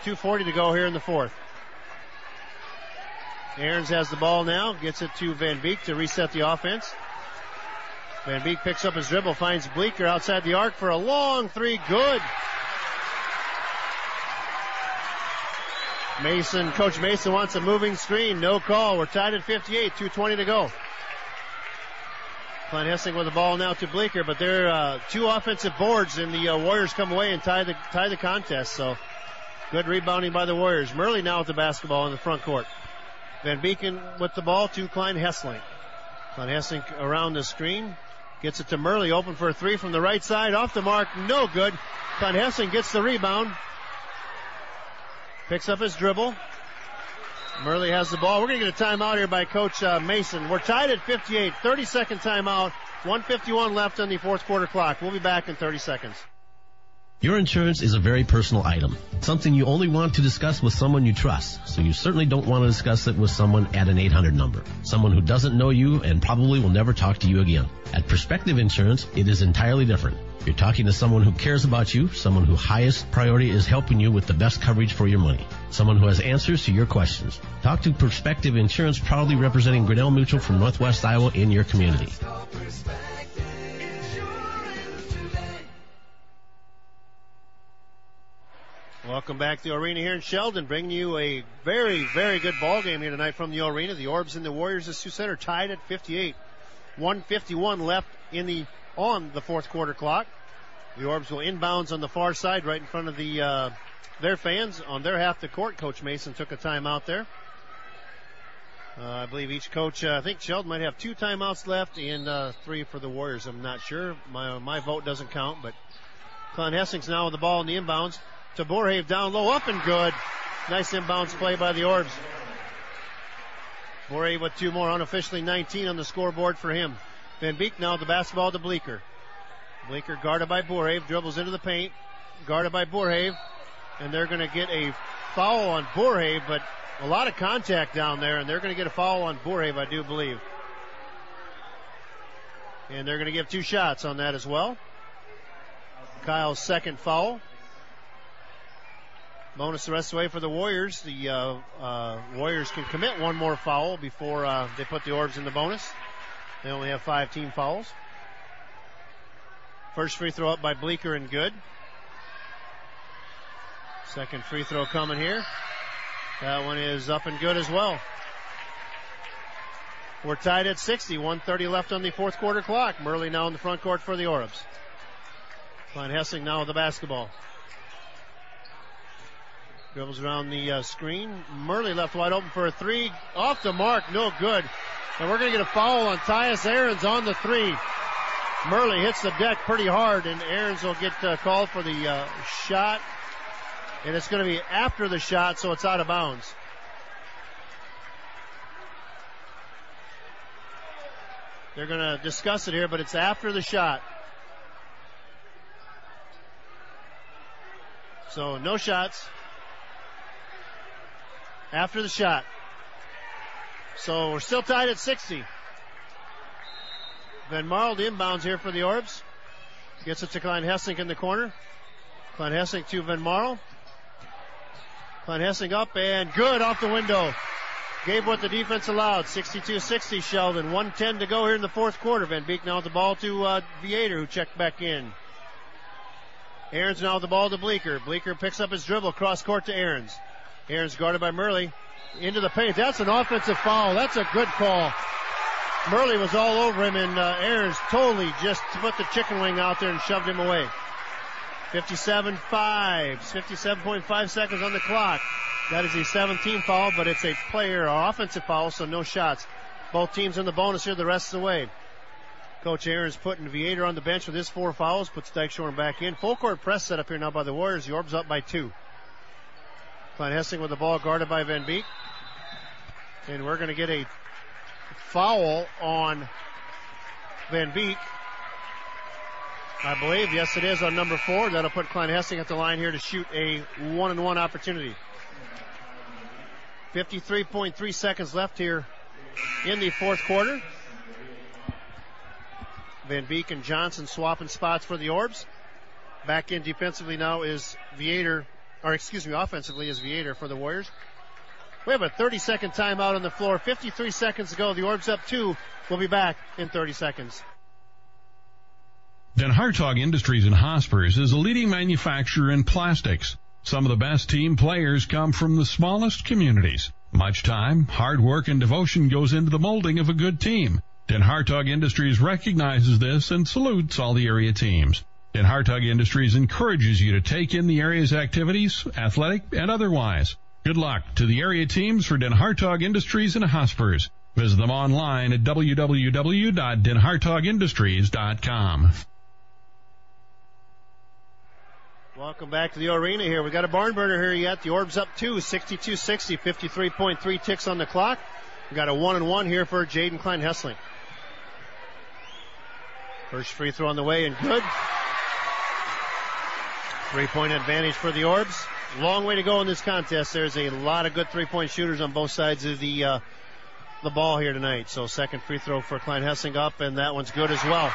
2.40 to go here in the fourth. Aarons has the ball now, gets it to Van Beek to reset the offense. Van Beek picks up his dribble, finds Bleeker outside the arc for a long three. Good. Mason, Coach Mason wants a moving screen. No call. We're tied at 58. 2.20 to go. Glenn Hessing with the ball now to Bleeker, but there are uh, two offensive boards, and the uh, Warriors come away and tie the tie the contest. So good rebounding by the Warriors. Murley now with the basketball in the front court. Van Beeken with the ball to Kleinhesselink. Klein Hessling around the screen. Gets it to Murley, open for a three from the right side, off the mark, no good. Kleinhesselink gets the rebound. Picks up his dribble. Murley has the ball. We're going to get a timeout here by Coach uh, Mason. We're tied at 58. 30 second timeout. 151 left on the fourth quarter clock. We'll be back in 30 seconds. Your insurance is a very personal item, something you only want to discuss with someone you trust, so you certainly don't want to discuss it with someone at an 800 number, someone who doesn't know you and probably will never talk to you again. At Perspective Insurance, it is entirely different. You're talking to someone who cares about you, someone whose highest priority is helping you with the best coverage for your money, someone who has answers to your questions. Talk to Perspective Insurance, proudly representing Grinnell Mutual from Northwest Iowa in your community. Welcome back to the arena here in Sheldon, bringing you a very, very good ball game here tonight from the arena. The Orabs and the Warriors, as Sioux Center, tied at 58. 151 left in the on the fourth quarter clock. The Orabs will inbounds on the far side, right in front of the uh, their fans on their half the court. Coach Mason took a timeout there. Uh, I believe each coach, uh, I think Sheldon might have two timeouts left and uh, three for the Warriors. I'm not sure. My my vote doesn't count, but Kleinhesselink's now with the ball in the inbounds to Boerhave down low, up and good. Nice inbounds play by the Orabs. Boerhave with two more, unofficially 19 on the scoreboard for him. Van Beek now the basketball to Bleeker. Bleeker guarded by Boerhave, dribbles into the paint, guarded by Boerhave, and they're going to get a foul on Boerhave, but a lot of contact down there, and they're going to get a foul on Boerhave, I do believe. And they're going to give two shots on that as well. Kyle's second foul. Bonus the rest of the way for the Warriors. The uh, uh, Warriors can commit one more foul before uh, they put the Orabs in the bonus. They only have five team fouls. First free throw up by Bleeker and good. Second free throw coming here. That one is up and good as well. We're tied at 60. 130 left on the fourth quarter clock. Murley now in the front court for the Orabs. Klein Hessing now with the basketball. Dribbles around the uh, screen. Murley left wide open for a three. Off the mark, no good. And we're going to get a foul on Tyus Aarons on the three. Murley hits the deck pretty hard, and Aarons will get uh, called for the uh, shot. And it's going to be after the shot, so it's out of bounds. They're going to discuss it here, but it's after the shot. So no shots after the shot. So we're still tied at 60. Van Marl inbounds here for the Orabs. Gets it to Kleinhesselink in the corner. Kleinhesselink to Van Marl. Kleinhesselink up and good off the window. Gave what the defense allowed. 62-60 Sheldon. 110 to go here in the fourth quarter. Van Beek now with the ball to uh, Viator who checked back in. Aarons now with the ball to Bleeker. Bleeker picks up his dribble cross court to Aarons. Aaron's guarded by Murley. Into the paint. That's an offensive foul. That's a good call. Murley was all over him, and uh, totally just put the chicken wing out there and shoved him away. 57-5, 57.5 seconds on the clock. That is a 17 foul, but it's a player or offensive foul, so no shots. Both teams in the bonus here the rest of the way. Coach Aaron's putting Viator on the bench with his four fouls, puts Dykeshorn back in. Full court press set up here now by the Warriors. The Orabs up by two. Kleinhesselink with the ball guarded by Van Beek. And we're going to get a foul on Van Beek. I believe, yes, it is on number four. That'll put Kleinhesselink at the line here to shoot a one and one opportunity. 53.3 seconds left here in the fourth quarter. Van Beek and Johnson swapping spots for the Orabs. Back in defensively now is Viator or excuse me, offensively is Viator for the Warriors. We have a 30 second timeout on the floor. 53 seconds to go. The Orabs up two. We'll be back in 30 seconds. Den Hartog Industries in Hospers is a leading manufacturer in plastics. Some of the best team players come from the smallest communities. Much time, hard work, and devotion goes into the molding of a good team. Den Hartog Industries recognizes this and salutes all the area teams. Den Hartog Industries encourages you to take in the area's activities, athletic and otherwise. Good luck to the area teams for Den Hartog Industries in Hospers. Visit them online at www.denhartogindustries.com. Welcome back to the arena here. we've got a barn burner here yet. The Orabs up two, 62-60, 53.3 ticks on the clock. We've got a one and one here for Jaden Kleinhesselink. First free throw on the way and good. Three point advantage for the Orabs. Long way to go in this contest. There's a lot of good three point shooters on both sides of the uh, the ball here tonight. So second free throw for Kleinhesselink up, and that one's good as well.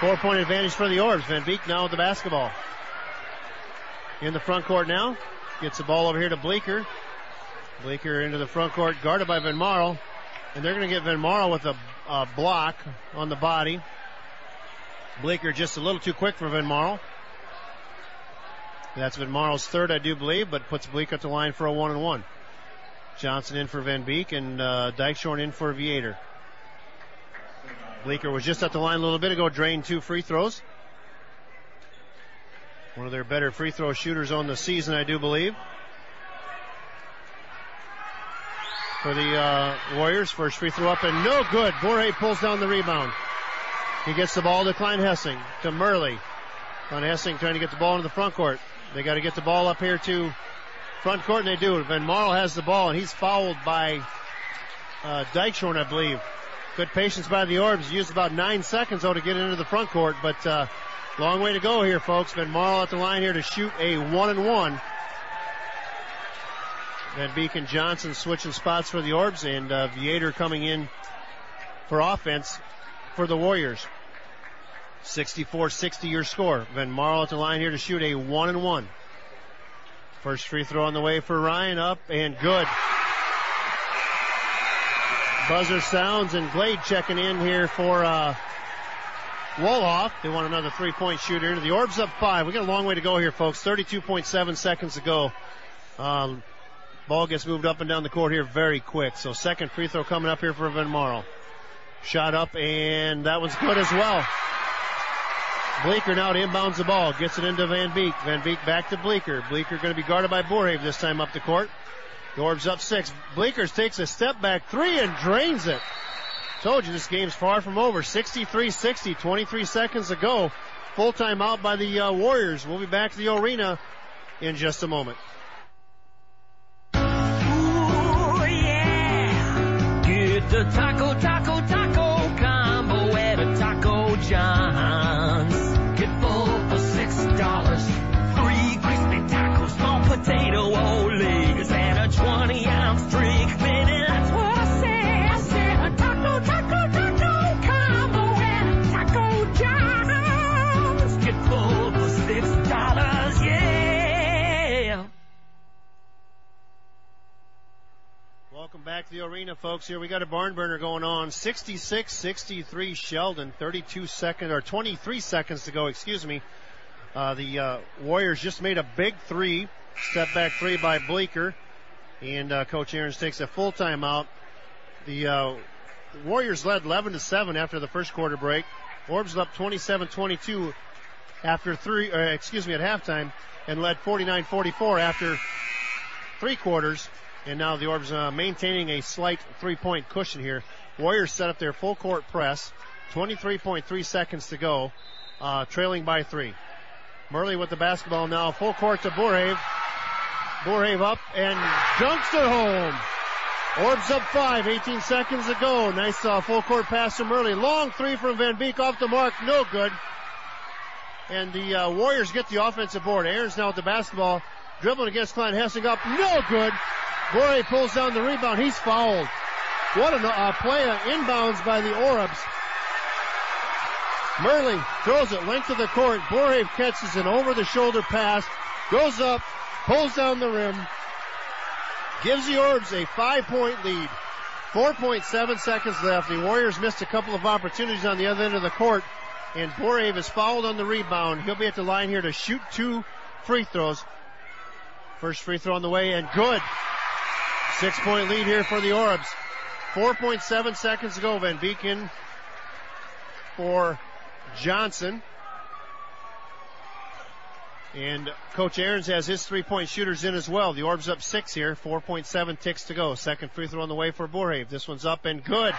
Four point advantage for the Orabs. Van Beek now with the basketball in the front court now. Gets the ball over here to Bleeker. Bleeker into the front court, guarded by Van Marl. And they're going to get Van Marl with a, a, block on the body. Bleeker just a little too quick for Van Marl. That's been Marl's third, I do believe, but puts Bleeker at the line for a one and one. Johnson in for Van Beek and uh, Dykeshorn in for Viator. Bleeker was just at the line a little bit ago, drained two free throws. One of their better free throw shooters on the season, I do believe. For the uh, Warriors, first free throw up and no good. Boerhave pulls down the rebound. He gets the ball to Kleinhesselink, to Murley. Kleinhesselink trying to get the ball into the front court. They got to get the ball up here to front court, and they do. Van Marl has the ball, and he's fouled by uh, Dykeshorn, I believe. Good patience by the Orabs. Used about nine seconds, though, to get into the front court, but uh, Long way to go here, folks. Van Marl at the line here to shoot a one and one. Van Beacon Johnson switching spots for the Orabs and uh, Viator coming in for offense for the Warriors. 64-60 your score. Van Marl at the line here to shoot a one and one. First free throw on the way for Ryan up and good. Buzzer sounds and Glade checking in here for uh, they want another three point shooter. The Orabs up five. We got a long way to go here, folks. 32.7 seconds to go. Um, ball gets moved up and down the court here very quick. So second free throw coming up here for Van Marl. Shot up and that one's good as well. Bleeker now to inbounds the ball. Gets it into Van Beek. Van Beek back to Bleeker. Bleeker going to be guarded by Boerhave this time up the court. The Orabs up six. Bleekers takes a step back three and drains it. Told you this game's far from over. 63-60, 23 seconds to go. Full time out by the uh, Warriors. We'll be back to the arena in just a moment. Ooh, yeah. Get the taco, taco, taco folks. Here we got a barn burner going on. 66-63 Sheldon. 32 seconds or 23 seconds to go. Excuse me. Uh, the uh, Warriors just made a big three, step back three by Bleeker, and uh, Coach Aarons takes a full timeout. The uh, Warriors led 11 to seven after the first quarter break. Orabs up 27-22 after three, uh, excuse me, at halftime, and led 49-44 after three quarters. And now the Orabs uh, maintaining a slight three-point cushion here. Warriors set up their full court press. 23.3 seconds to go, uh, trailing by three. Murley with the basketball now, full court to Boerhave. Boerhave up and dunks it home. Orabs up five, 18 seconds to go. Nice uh, full court pass to Murley. Long three from Van Beek off the mark, no good. And the uh, Warriors get the offensive board. Aaron's now with the basketball, dribbling against Kleinhesselink up, no good. Boerhave pulls down the rebound. He's fouled. What a uh, play inbounds by the Orabs. Murley throws it length of the court. Boerhave catches an over the shoulder pass goes up, pulls down the rim, gives the Orabs a five point lead. 4.7 seconds left. The Warriors missed a couple of opportunities on the other end of the court, and Boerhave is fouled on the rebound. He'll be at the line here to shoot two free throws. First free throw on the way, and good. Six point lead here for the Orabs. 4.7 seconds to go. Van Beeken for Johnson. And Coach Ahrens has his three point shooters in as well. The Orabs up six here, 4.7 ticks to go. Second free throw on the way for Boerhave. This one's up and good.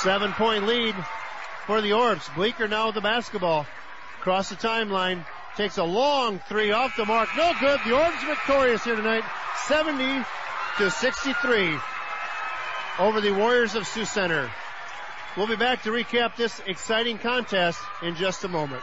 Seven point lead for the Orabs. Bleeker now with the basketball. Across the timeline. Takes a long three off the mark. No good. The Orabs victorious here tonight. 70 to 63 over the Warriors of Sioux Center. We'll be back to recap this exciting contest in just a moment.